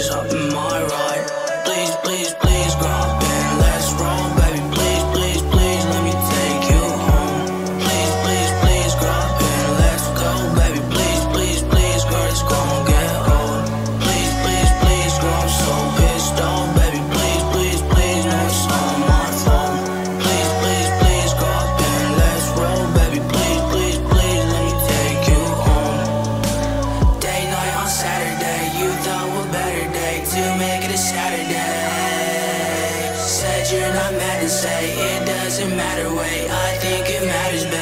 is up in my ride. imagine not mad and say It doesn't matter, wait, I think it matters, babe.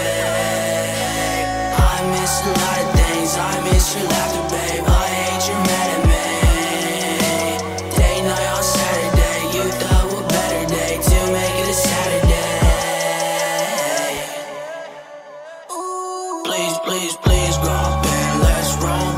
I miss a lot of things, I miss your laughter, babe. I hate you mad at me Day night on Saturday, you thought what better day To make it a Saturday. Please, please, please, go up and let's roll